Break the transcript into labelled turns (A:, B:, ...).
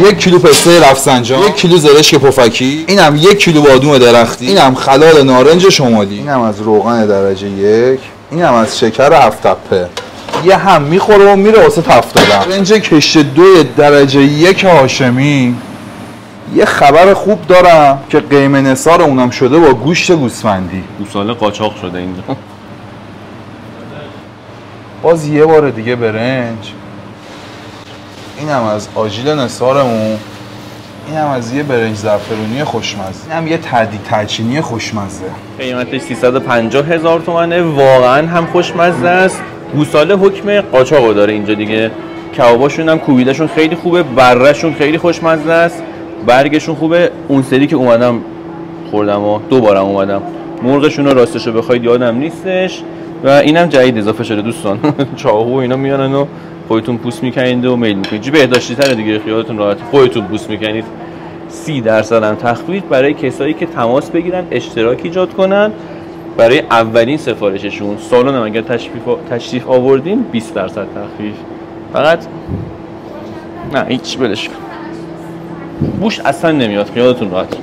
A: یک کیلو پسته رفسنجان یک کیلو زرشک پفکی اینم یک کیلو بادوم درختی اینم خلال نارنج شمالی. اینم از روغن درجه یک اینم از شکر هفت تپه. یه هم می‌خوره و میره واسه تفت دادن برنج کشت دو درجه یک هاشمی. یه خبر خوب دارم که قیمه نصار اونم شده با گوشت گوسفندی.
B: گوساله قاچاق شده اینجا.
A: باز یه بار دیگه برنج. اینم از آجیل نصارمون اینم از یه برنج زعفرونی خوشمزه. اینم یه تردی ترچینی خوشمزه.
B: قیمتش 350 هزار تومنه. واقعا هم خوشمزه است. گوساله حکم قاچاقو داره اینجا دیگه. کباباشون هم کوبیدهشون خیلی خوبه. برهشون خیلی خوشمزه است. برگشون خوبه. اون سری که اومدم خوردم و دوبارم اومدم. مرغشون رو راستش بخواید یادم نیستش. و اینم جدید اضافه شده دوستان. چاقو اینا میانن و خودتون پوست می‌کنید و میل می‌کنید. جی بهداشتی تره دیگه؟ خیالتون راحت. خودتون پوست می‌کنید سی درصد هم تخفیف برای کسایی که تماس بگیرن اشتراک ایجاد کنن. برای اولین سفارششون. سالن هم اگر تشریف, تشریف آوردین 20 درصد تخفیف. فقط نه هیچ بلش کن. بوش اصلا نمیاد. خیالتون راحت.